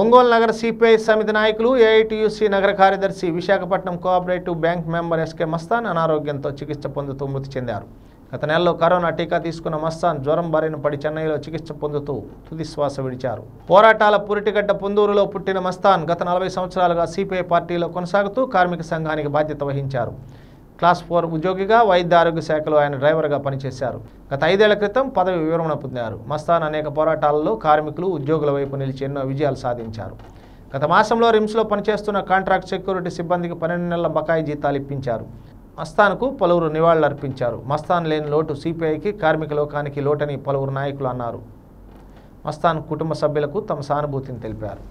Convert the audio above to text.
ఒంగోలు నగర సిపిఐ సమితి నాయకులు ఏఐటియుసి నగర కార్యదర్శి Visakhapatnam cooperative bank member SK Mastan అనారోగ్యంతో చికిత్స పొందుతూ మృతి చెందారు. గత నెలలో కరోనా టీకా తీసుకున్న మస్తాన్ జ్వరం బారిన పడి చెన్నైలో చికిత్స పొందుతూ తుదిశ్వాస విడిచారు. పోరాటాల పురిటిగడ్డ పుందూరులో పుట్టిన మస్తాన్ గత నలభై సంవత్సరాలుగా సిపిఐ పార్టీలో కొనసాగుతూ కార్మిక సంఘానికి బాధ్యత వహించారు. క్లాస్ ఫోర్ ఉద్యోగిగా వైద్య ఆరోగ్య శాఖలో ఆయన డ్రైవర్గా పనిచేశారు. గత ఐదేళ్ళ క్రితం పదవి వివరణ పొందారు. మస్తాన్ అనేక పోరాటాలలో కార్మికులు ఉద్యోగుల వైపు నిలిచి ఎన్నో విజయాలు సాధించారు. గత మాసంలో రిమ్స్లో పనిచేస్తున్న కాంట్రాక్ట్ సెక్యూరిటీ సిబ్బందికి పన్నెండు నెలల బకాయి జీతాలు ఇప్పించారు. మస్తాన్కు పలువురు నివాళులర్పించారు మస్తాన్ లేని లోటు సిపిఐకి కార్మిక లోకానికి లోటని పలువురు నాయకులు అన్నారు. మస్తాన్ కుటుంబ సభ్యులకు తమ సానుభూతిని తెలిపారు.